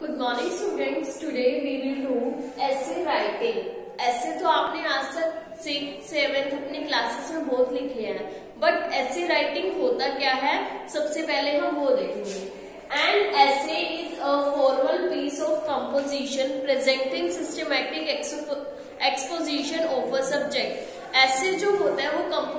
Good morning students today we will do essay writing essay तो आपने आज तक सिक्स सेवेंथ अपने क्लासेस में बहुत लिखे हैं बट ऐसे राइटिंग होता क्या है सबसे पहले हम वो देखेंगे and essay is a formal piece of composition presenting systematic exposition of a subject essay जो होता है वो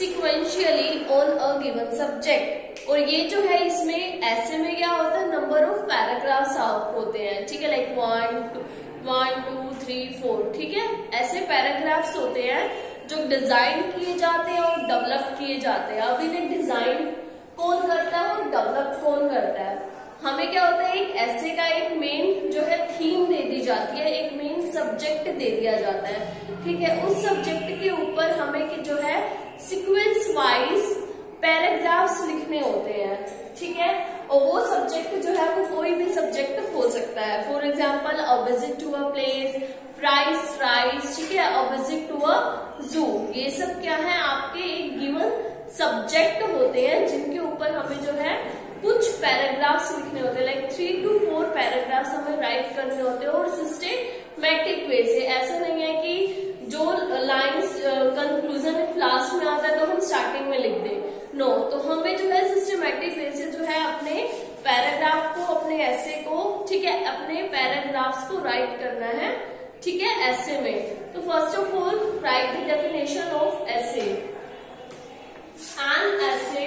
sequentially on a given subject और ये जो है इसमें ऐसे में क्या होता है नंबर ऑफ पैराग्राफ्स होते हैं ठीक है like one one two three four ठीक है ऐसे पैराग्राफ्स होते हैं जो डिजाइन किए जाते हैं और डेवलप किए जाते हैं अब इन्हें डिजाइन कौन करता है और डेवलप कौन करता है हमें क्या होता है एक ऐसे का एक मेन जो है थीम दे दी जाती है एक मेन सब्जेक्ट दे दिया जाता है ठीक है उस सब्जेक्ट के ऊपर हमें जो है सीक्वेंस वाइज पैराग्राफ्स लिखने होते हैं ठीक है और वो सब्जेक्ट जो है वो कोई भी सब्जेक्ट हो सकता है for example a visit to a place price rise ठीक है अ विजिट टू अ जू ये सब क्या है आपके एक गिवन सब्जेक्ट होते हैं जिनके ऊपर हमें जो है कुछ पैराग्राफ्स लिखने होते हैं like three to four paragraphs हमें राइट करने होते हैं और सिस्टेमेटिक वे से ऐसा नहीं है कि पैराग्राफ को अपने ऐसे को ठीक है अपने पैराग्राफ्स को राइट करना है ठीक है ऐसे में तो first of all write the definition of essay an essay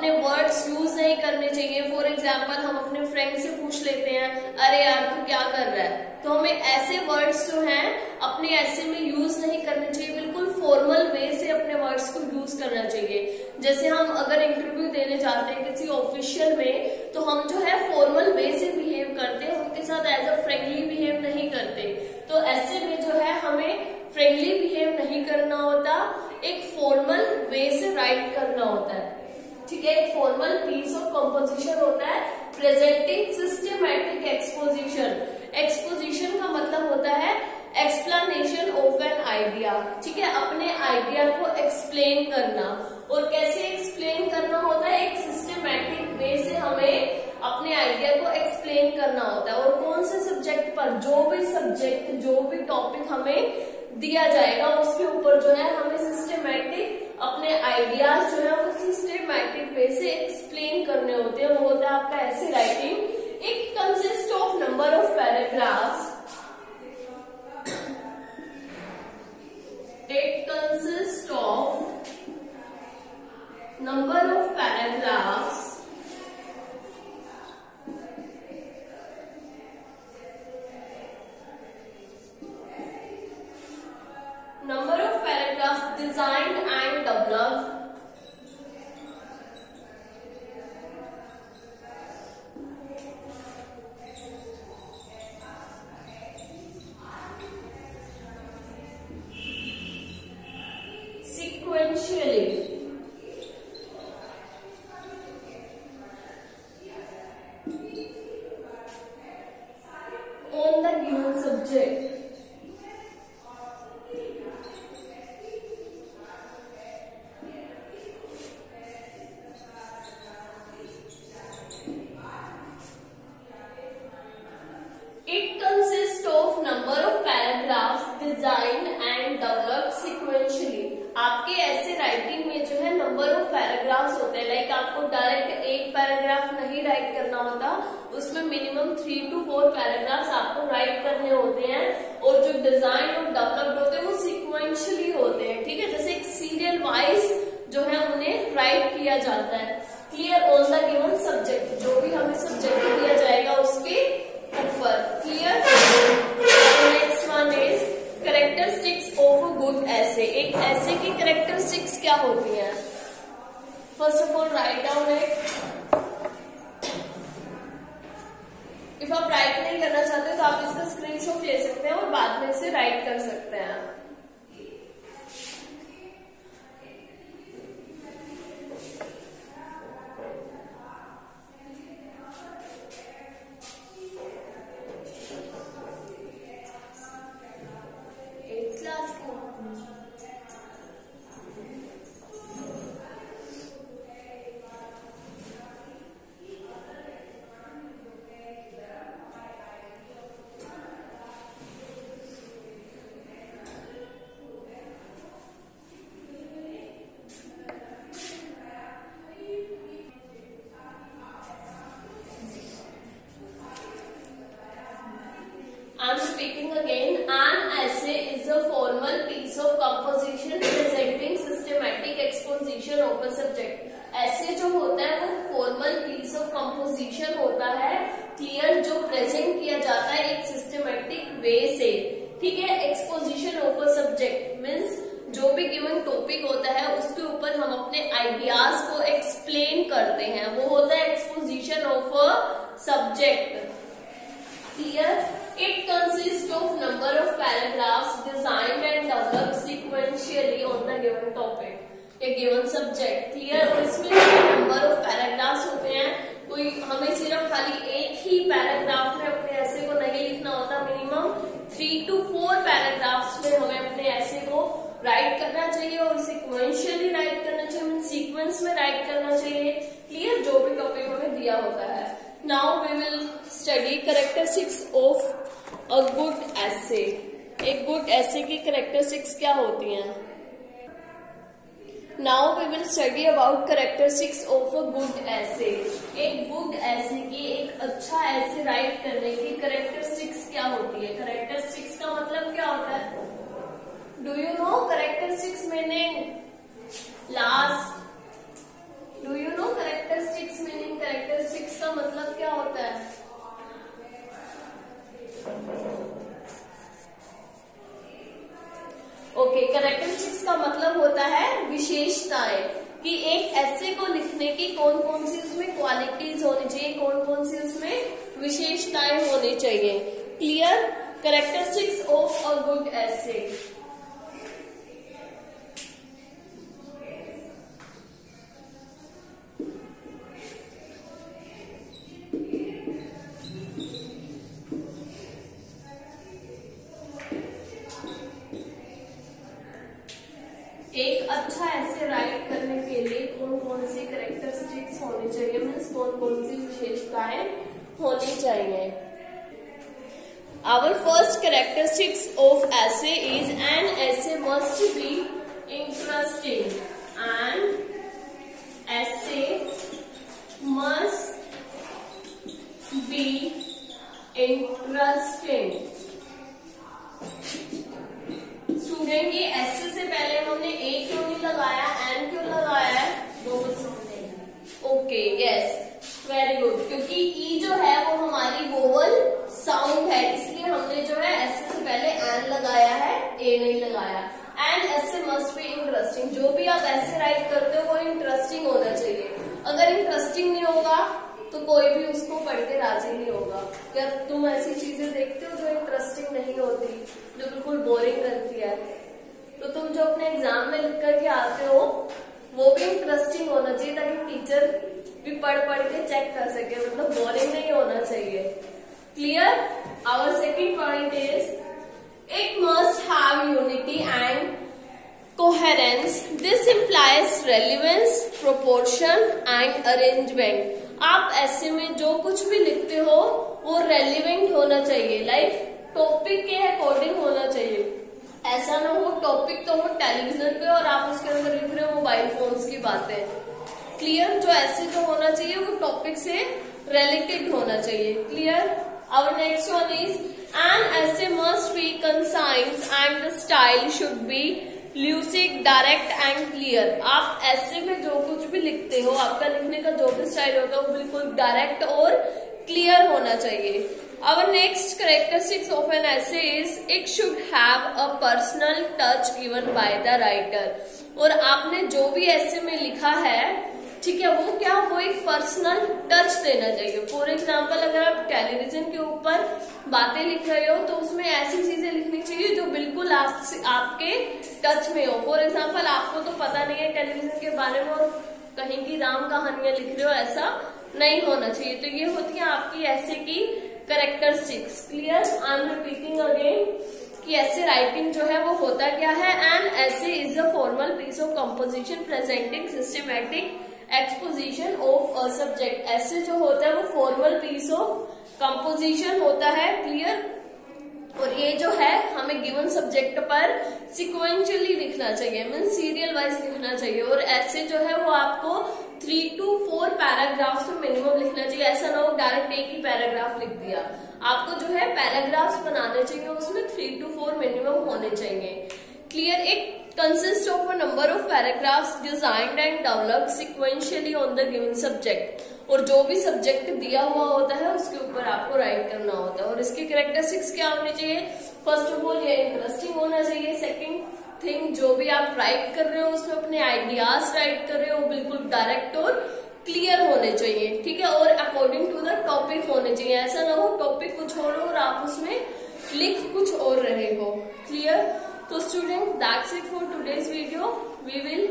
अपने वर्ड्स यूज नहीं करने चाहिए फॉर एग्जाम्पल हम अपने फ्रेंड से पूछ लेते हैं अरे यार तू क्या कर रहा है तो हमें ऐसे वर्ड्स जो हैं अपने ऐसे में यूज नहीं करने चाहिए बिल्कुल फॉर्मल वे से अपने वर्ड्स को यूज करना चाहिए जैसे हम अगर इंटरव्यू देने जाते हैं किसी ऑफिशियल में तो हम जो है फॉर्मल वे से बिहेव करते हैं उनके साथ एज अ फ्रेंडली बिहेव नहीं करते तो ऐसे करना होता है और कौन से सब्जेक्ट पर जो भी सब्जेक्ट जो भी टॉपिक हमें दिया जाएगा उसके ऊपर जो है हमें सिस्टेमेटिक अपने आइडियाज जो है वो सिस्टमेटिक वे से एक्सप्लेन करने होते हैं वो होता है आपका essay writing it consist of number of paragraphs उसमें minimum three to four paragraphs आपको राइट करने होते हैं और जो डिजाइन और डेवलप्ड होते हैं वो सिक्वेंशली होते हैं ठीक है जैसे एक सीरियल वाइज जो है उन्हें राइट किया जाता है clear on the given subject जो भी हमें सब्जेक्ट दिया जाएगा उसके ऊपर clear next one is characteristics of a good essay एक ऐसे की करेक्टरिस्टिक्स क्या होती है first of all write down it if आप राइट नहीं करना चाहते तो आप इसका स्क्रीनशॉट ले सकते हैं और बाद में इसे राइट कर सकते हैं वे से ठीक है exposition of a subject means जो भी गिवन टॉपिक होता है उसके ऊपर हम अपने आइडियाज को एक्सप्लेन करते हैं वो होता है exposition of a subject clear it consist of number of paragraphs design and develop sequentially on the given topic या गिवन सब्जेक्ट क्लियर इसमें ऐसे एक गुड ऐसे की करेक्टरिस्टिक्स क्या होती हैं now we will study about characteristics of a good essay एक good ऐसे की एक अच्छा ऐसे राइट करने की करेक्टरिस्टिक्स क्या होती है करेक्टरिस्टिक्स का मतलब क्या होता है डू यू नो करेक्टरिस्टिक्स मैंने last do you know characteristics मैंने विशेषताएं कि एक ऐसे को लिखने की कौन कौन सी उसमें क्वालिटीज होनी चाहिए कौन कौन सी उसमें विशेषताएं होनी चाहिए clear characteristics of a good essay होनी चाहिए our first characteristics of essay is and essay must be interesting and essay must be interesting student ये एसे से पहले हमने जब तुम ऐसी चीजें देखते हो जो इंटरेस्टिंग नहीं होती जो बिल्कुल बोरिंग करती है तो तुम जो अपने एग्जाम में लिख करके आते हो वो भी इंटरेस्टिंग होना चाहिए ताकि टीचर भी पढ़ पढ़ के चेक कर सके मतलब बोरिंग नहीं होना चाहिए clear our second point is it must have unity and coherence this implies relevance proportion and arrangement आप ऐसे में जो कुछ भी लिखते हो वो रेलिवेंट होना चाहिए लाइक टॉपिक के अकॉर्डिंग होना चाहिए ऐसा ना हो टॉपिक तो हो टेलीविजन पे और आप उसके अंदर लिख रहे हो मोबाइल फोन्स की बातें क्लियर जो ऐसे जो होना चाहिए वो टॉपिक से रिलेटेड होना चाहिए clear our next one is an essay must be concise and the style should be lucid direct and clear आप ऐसे में जो कुछ भी लिखते हो आपका लिखने का जो भी स्टाइल होता है वो बिल्कुल डायरेक्ट और क्लियर होना चाहिए our next characteristics of an essay is it should have a personal touch given by the और आपने जो भी ऐसे में लिखा है ठीक है वो क्या वो एक पर्सनल टच देना चाहिए फॉर एग्जाम्पल अगर आप टेलीविजन के ऊपर बातें लिख रहे हो तो उसमें ऐसी चीजें लिखनी चाहिए जो बिल्कुल आप आपके टच में हो फॉर एग्जाम्पल आपको तो पता नहीं है टेलीविजन के बारे में और कहीं की राम कहानियां लिख रहे हो ऐसा नहीं होना चाहिए तो ये होती है आपकी ऐसे की six clear I am repeating again कि ऐसे राइटिंग जो है वो होता क्या है and essay is a formal piece of composition presenting systematic exposition of a subject essay जो होता है वो फॉर्मल पीस ऑफ कंपोजिशन होता है क्लियर और ये जो है हमें गिवन सब्जेक्ट पर सिक्वेंशियली लिखना चाहिए मीन सीरियल वाइज लिखना चाहिए और ऐसे जो है वो आपको थ्री टू फोर पैराग्राफ्स में मिनिमम लिखना चाहिए ऐसा ना हो डायरेक्ट एक ही पैराग्राफ लिख दिया आपको जो है पैराग्राफ्स बनाने चाहिए उसमें थ्री टू फोर मिनिमम होने चाहिए क्लियर एक consists of a number of paragraphs designed and developed sequentially on the given subject और जो भी सब्जेक्ट दिया हुआ होता है उसके ऊपर आपको राइट करना होता है और इसके करेक्टरिस्टिक्स क्या होने चाहिए फर्स्ट ऑफ ऑल ये इंटरेस्टिंग होना चाहिए सेकंड थिंग जो भी आप राइट कर रहे हो उसमें अपने आइडियाज राइट कर रहे हो बिल्कुल डायरेक्ट और क्लियर होने चाहिए ठीक है और अकॉर्डिंग टू द टॉपिक होने चाहिए ऐसा ना हो टॉपिक कुछ और और आप उसमें लिख कुछ और रहे हो clear So students, that's it for today's video. We will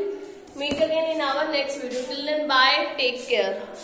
meet again in our next video. Till then, bye. Take care.